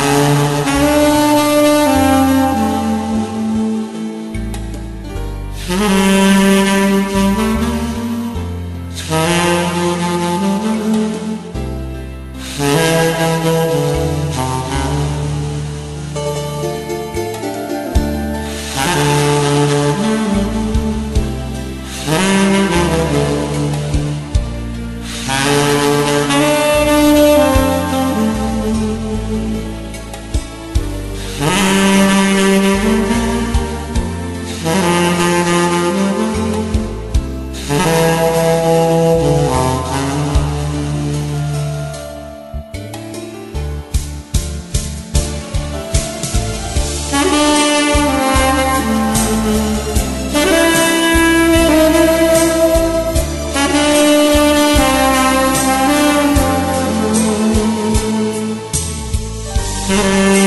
Bye. Mm-hmm.